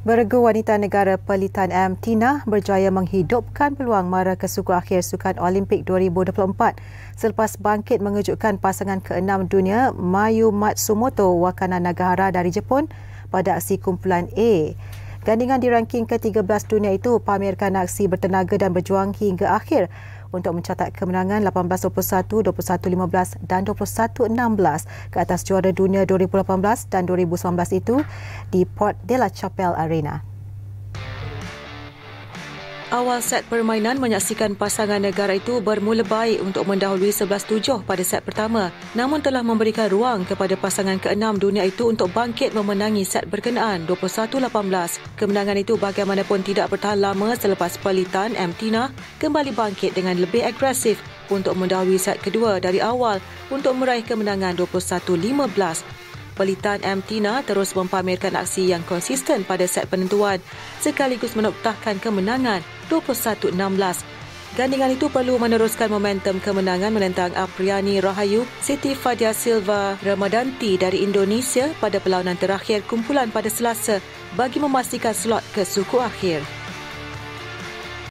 Beregu wanita negara Pelitan M. Tina berjaya menghidupkan peluang mara ke suku akhir Sukan Olimpik 2024 selepas bangkit mengejutkan pasangan ke-6 dunia Mayu Matsumoto Wakana Nagahara dari Jepun pada aksi kumpulan A. Gandingan di ranking ke-13 dunia itu pamerkan aksi bertenaga dan berjuang hingga akhir untuk mencatat kemenangan 18-21, 21-15 dan 21-16 ke atas juara dunia 2018 dan 2019 itu di Port de la Chapelle Arena. Awal set permainan menyaksikan pasangan negara itu bermula baik untuk mendahului 11-7 pada set pertama namun telah memberikan ruang kepada pasangan ke-6 dunia itu untuk bangkit memenangi set berkenaan 21-18. Kemenangan itu bagaimanapun tidak bertahan lama selepas Pelitan M. Tina kembali bangkit dengan lebih agresif untuk mendahului set kedua dari awal untuk meraih kemenangan 21-15 Pelitan M. Tina terus mempamerkan aksi yang konsisten pada set penentuan sekaligus menoktahkan kemenangan 21-16. Gandingan itu perlu meneruskan momentum kemenangan menentang Apriani Rahayu, Siti Fadia Silva Ramadanti dari Indonesia pada perlawanan terakhir kumpulan pada Selasa bagi memastikan slot ke suku akhir.